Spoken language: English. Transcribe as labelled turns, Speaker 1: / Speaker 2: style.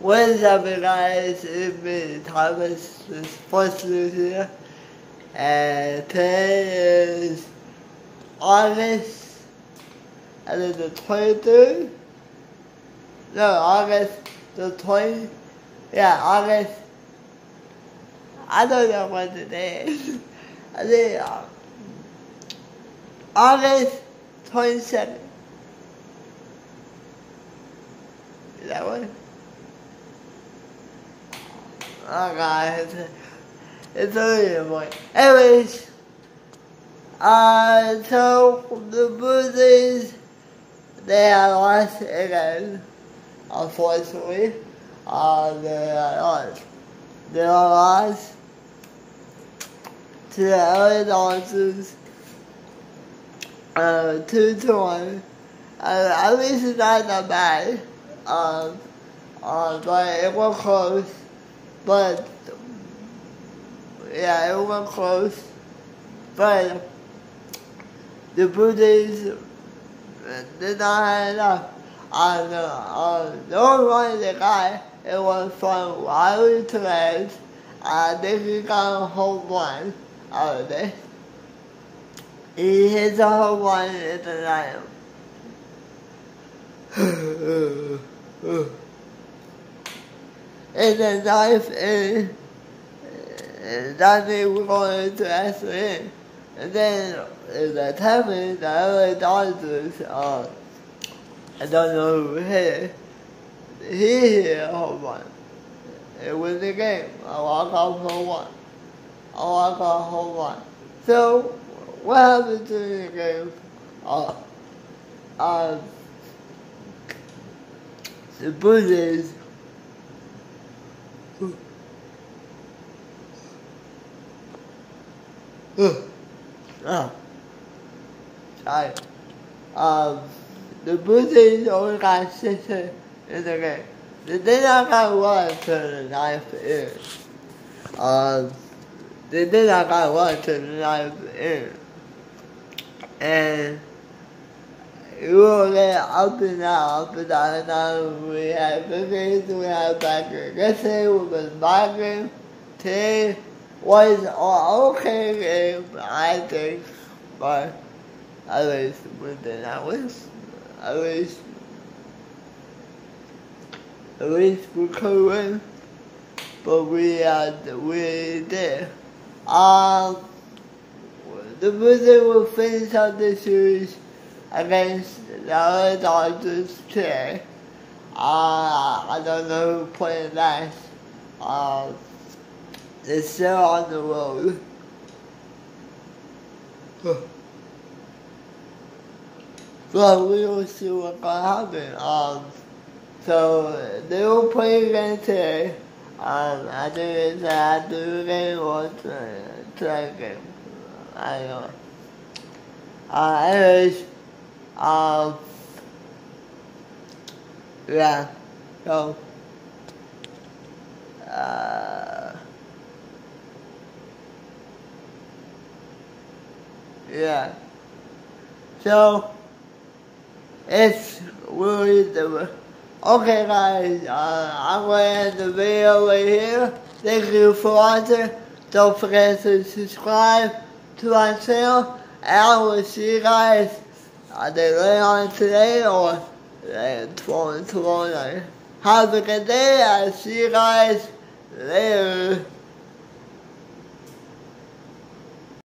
Speaker 1: What is up, guys? It's me, Thomas, the sports news here. And today is August, and the 23rd. No, August the 20th. Yeah, August. I don't know what the day is. I think uh, August 22nd. Is that what? Oh god, it's, it's in the morning. Anyways, uh, so the Blues, they lost again, unfortunately. Uh, they lost. They are lost to the LA Dodgers, uh, 2 to 1. Uh, at least it's not that bad. Um, uh, but it was close. But yeah, it went close. But the Jays did not have enough. And uh, the only one they got it was from Riley Perez. I think he got a home run out of it. He hits a home run in the night. and the knife and, that they were going to in. And then in the tenth the LA Dodgers, uh, I don't know who hit it. He hit a home run. It was the game. I walk off home run. I walk off home run. So what happened to the game? Uh, uh, the Jays oh. Sorry. Um, the Jays only got six in the did not got one to the ninth inning. Um, they did not got one to the ninth inning. And we and down, and down. We had good games, we had bad games. Yesterday was bad game. Today was okay game, I think, but at least we did not win. At least, at least we could win, but we uh, we did. Um, the Wizards will finish out the series against the LA Dodgers today. Uh, I don't know who played next. Uh, they're still on the road. But we will see what's gonna happen. Um, so they will play again today. Um, I think it's a after game or tonight game. I don't know. Uh, anyways, um, yeah, so, uh, yeah, so, it's really the, okay guys, uh, I'm going to end the video right here. Thank you for watching. Don't forget to subscribe to my channel, and I will see you guys are they later on today or tomorrow, tomorrow night? Have a good day. I'll see you guys later.